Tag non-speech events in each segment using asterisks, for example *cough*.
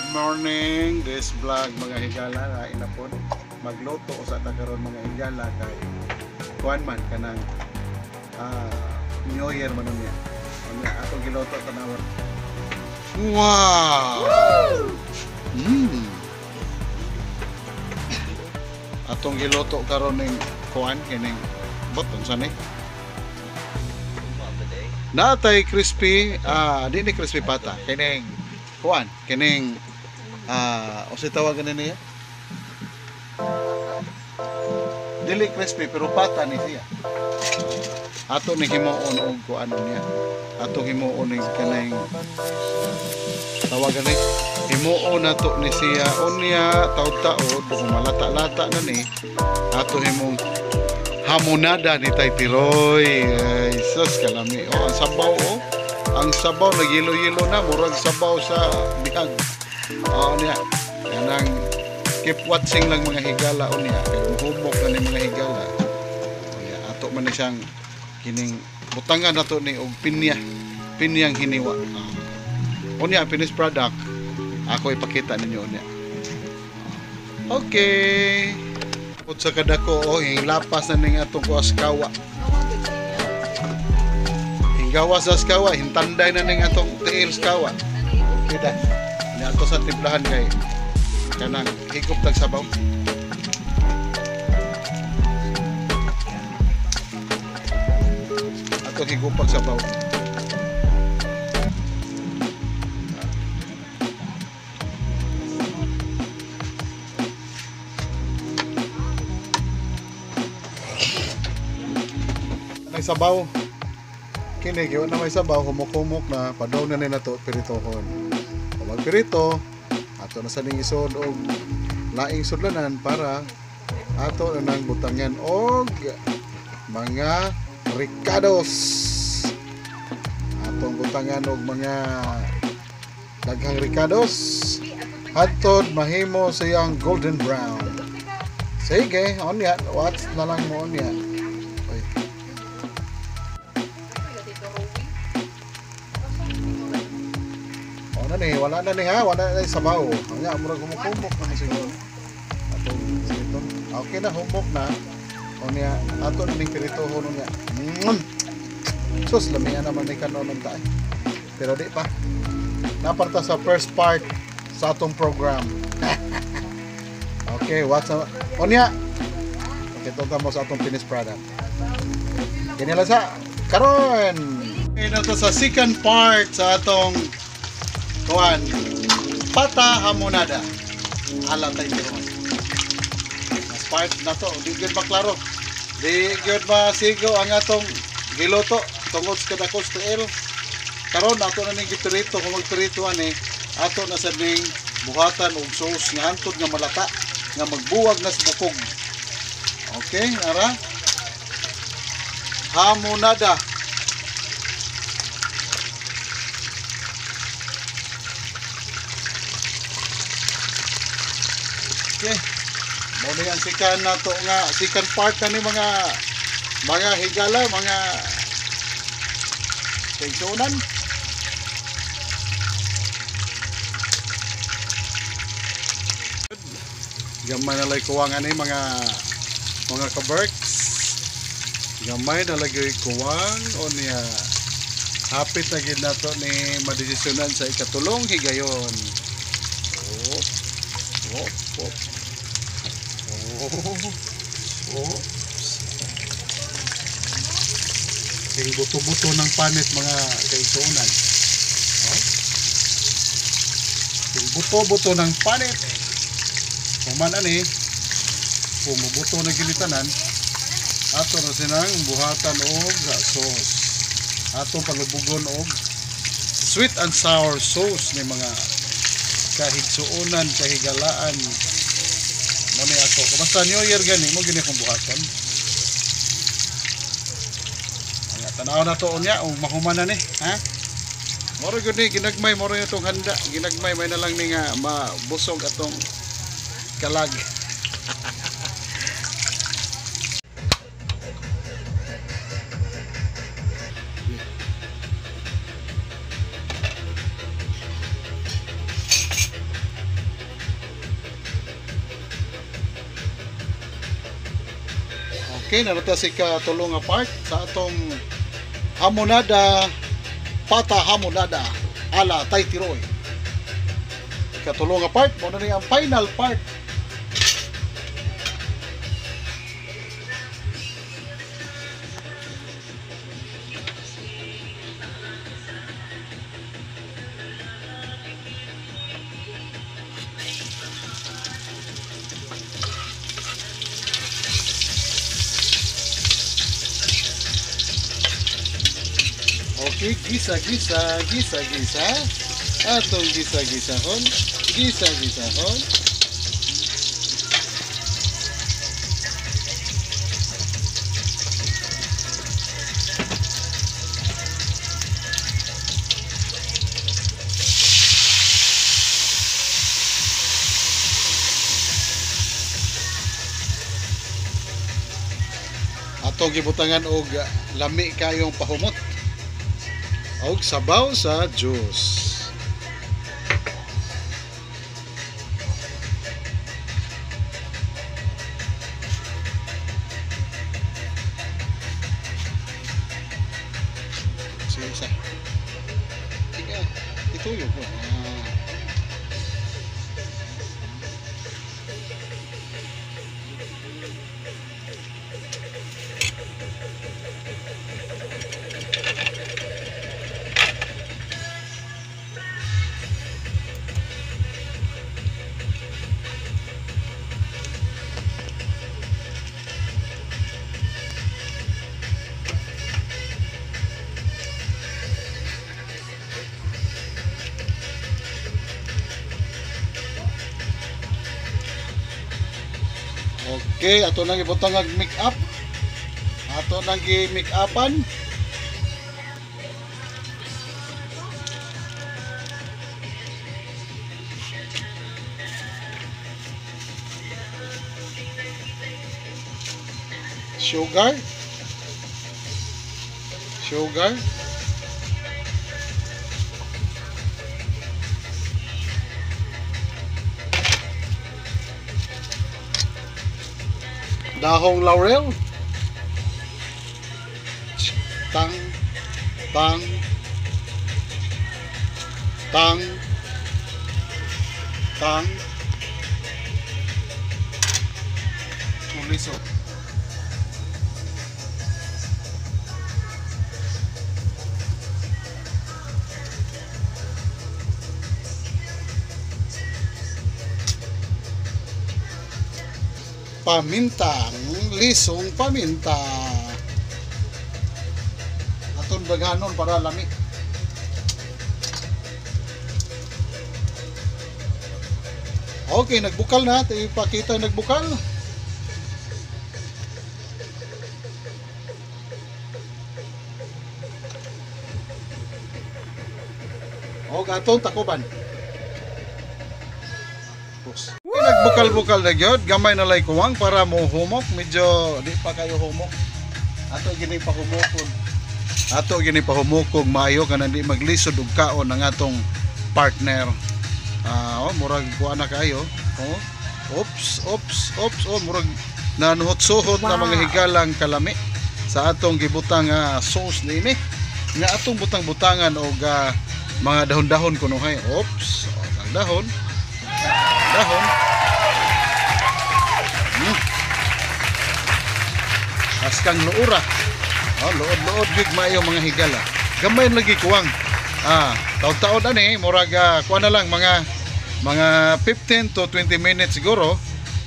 Good morning. This vlog mga higala na inapon magluto sa takaron mga higala kay kuan man kanang ah, New Year man niya. Ano atong giluto tanawon. Wow! Mm. Atong giluto karon ning kuan kining boton sa ni. Natay crispy, ah di ni crispy pata, kining kuan, kining ah o si tawagan niya. Dili crispy pero pata ni siya. Ato ni himuon og kuan niya. Ato himuon ning kanang tawagan ni himuon nato ni siya unya taud-taud kung malata-lata na ni ato himong hamonada ni Tay Tiroy. Ay, sus, kalami. Oh, ang sabaw, oh. Ang sabaw, nagilo-yilo na. Murag sabaw sa bihag. Oh, niya. Yan ang keep watching lang mga higala, oh, niya. Kaya humok na ni mga higala. Oh, niya. Ato man ni siyang kining butangan na to ni og pinya. Pinyang hiniwa. Oh. O niya, finished product. Ako ipakita ninyo, niya. Okay. Put sa kadako o lapas na ning atong kuaskawa. Hingawa sa askawa, hintanday na ning atong tiil skawa. Okay. Ni ato sa timplahan kay kanang higop tag sabaw. Ato higop pag sabaw. May sabaw. Kini gyud na may sabaw humok-humok na padaw na ni nato piritohon. Magpirito, ato na sa ning isod laing sudlanan para ato na nang butangan og mga ricados. Atong butangan og mga daghang ricados. Hantod mahimo siyang golden brown. Sige, on yan. Watch na lang mo on yan. Ni, wala na ni ha, wala na ni sabaw. Kanya mura gumukumok na siguro. Ato ito. Okay na humok na. O niya, ato na ning pirito ho niya. Mm. Sus, lamihan naman ni kanon tayo. Pero di pa. Naparta sa first part sa atong program. *laughs* okay, what's up? O niya. Okay, tunta mo sa atong finished product. Kinila sa karon. Okay, na to sa second part sa atong kuan pata hamonada ala tay tiron mas part na to. Di gyud maklaro. Di gyud masigo ang atong giloto tungod sa kadakos tiil karon ato na ning gitirito kung magtirito ani ato na sa ning buhatan og sauce nga hantod nga malata nga magbuwag na sa bukog. Okay ara? Hamonada Okay. Mo ni ang sikan na to nga sikan part na ni mga mga higala, mga pensionan. Gamay na lay kuwangan ni mga mga kaberks. Gamay na lagay kuwang o niya hapit na gid ni madesisyonan sa ikatulong higayon. Oh. Oh, oh. Oh. Oh. Yung buto-buto ng panit mga kaisunan. Oh. Yung buto-buto ng panit. Kuman ani, pumubuto na gilitanan, ato na sinang buhatan og sauce. Ato palubugon og sweet and sour sauce ni mga kahigsuonan, kahigalaan. Mo ni ako. Kamusta New Year gani mo gini kong buhaton. Ay tanaw na to unya ug mahuman na ni, ha? Moro gyud ni ginagmay moro yung itong handa. Ginagmay may na lang ni nga mabusog atong kalag. Okay, narata si katulong nga part sa atong hamonada pata hamonada ala Tay Tiroy. Katulong nga part mo na ang final part. Okay, gisa gisa gisa gisa. Atong gisa gisa hon. Gisa gisa hon. Atong gibutangan og lami kayong pahumot og sabaw sa juice. Sige, isa. Sige, ituyo ko. Ah. Okay, ato nang ibutang ang make up. Ato nang gi-make upan. Sugar. Sugar. Dahong laurel. Tang, tang, tang, tang. Tuliso. Paminta, lisong paminta. Aton daghanon para lami. Okay, nagbukal na. Ipakita nagbukal. O, atong takuban. Tapos. Nagbukal-bukal na gyud, gamay na lay kuwang para mo humok, medyo di pa kayo humok. Ato gini pa humokon. Ato gini pa humokog maayo kana di maglisod og kaon ang atong partner. Ah, oh, murag kuha na kayo. Oh. Oops, oops, oops, oh, murag nanuhot-suhot na mga higalang kalami sa atong gibutang nga sauce nini. Nga atong butang-butangan og ah, mga dahon-dahon kuno hay. Oops, oh, ang dahon. Dahon. Askang luura. Oh, luod-luod gig maayo mga higala. Gamay lagi kuwang. Ah, taon-taon ani murag uh, kuha na lang mga mga 15 to 20 minutes siguro.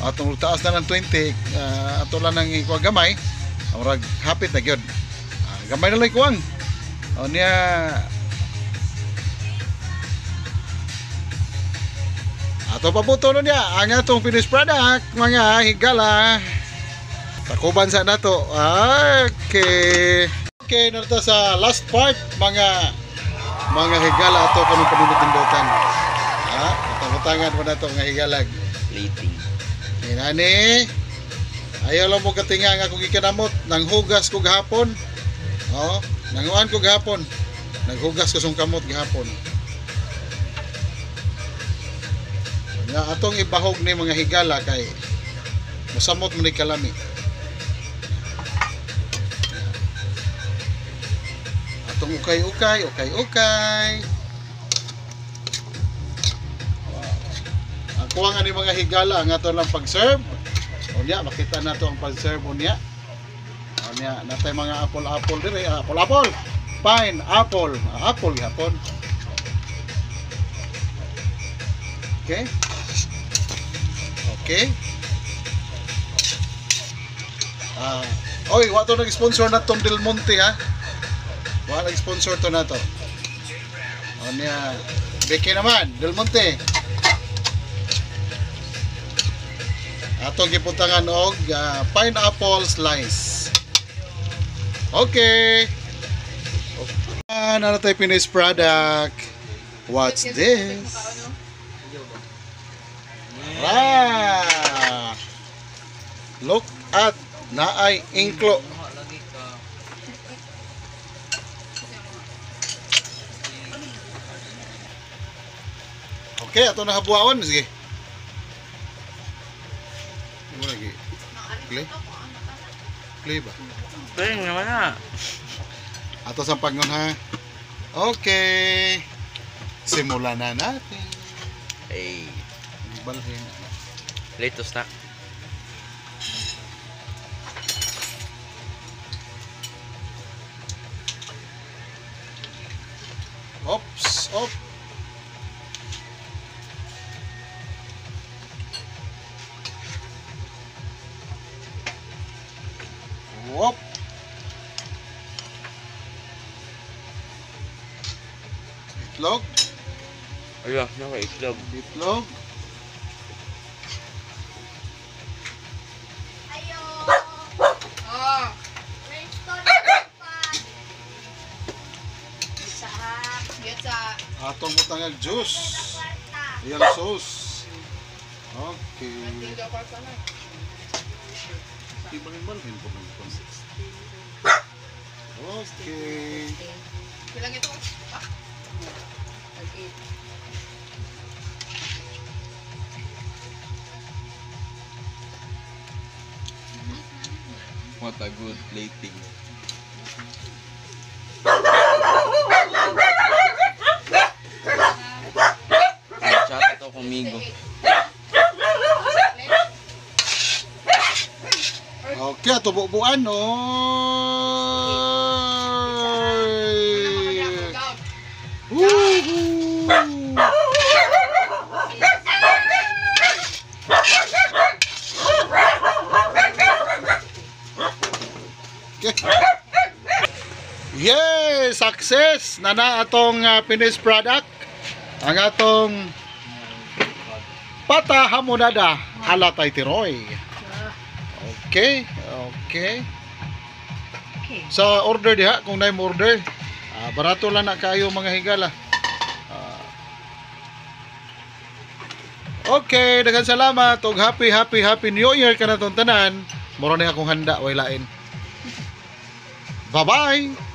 Atong taas na ng 20 uh, ato lang nang ikuha gamay. Murag hapit na gyud. Ah, gamay na lang kuwang. O niya Ato pabuto nun niya ang atong finished product mga higala. Takuban sa nato. Okay. Okay, narito sa last part mga mga higala ato kanong panunutindotan. Ha? Tamutangan mo na to nga higalag. plating. Inani. Ayaw lang mo katinga nga kung ikanamot nang hugas ko gahapon. Oh, nanguan ko gahapon. Naghugas ko sung kamot gahapon. Nga atong ibahog ni mga higala kay musamot mo ni kalami. Atong ukay-ukay, ukay-ukay. Ang kuha nga mga higala ang ato lang pag-serve. Unya, makita na to ang pag-serve unya. Unya, natay mga apple-apple dire, apple-apple. Pine, apple, apple gihapon. Okay? Okay? Ah, oy, wa to nag-sponsor na tong Del Monte ha. Wa nag-sponsor to na to. O niya, Becky naman, Del Monte. Atong giputangan og ah, pineapple slice. Okay. Ah, na tayo finished product. What's this? Ah! Look at naay inklo. Okay, ato na habuawan sige. Ano lagi? Play? Play ba? Pwede naman na. Ato sa pangon ha. Okay. Simulan na natin. Ay, Balhin. late to snack. Ops, op. Nakaiklog. itlog. Ayo. Oh. Atong butangag juice. Kwarta. Iyang sauce. Okay. Ibangin balhin po ng Okay. Bilang ito. Ah. Okay. What a good plating. Chat ito kumigo. Okay, ato bubuan no. Woohoo! Okay. *laughs* Yay! Success! Nana atong uh, finished product. Ang atong pata hamonada ala Tiroy. Okay, okay. Sa order diha kung naay mo order. Ah, barato lang na kayo mga higala. Ah. okay, daghang salamat ug happy happy happy new year kanatong tanan. Moro na akong handa way lain. Bye-bye.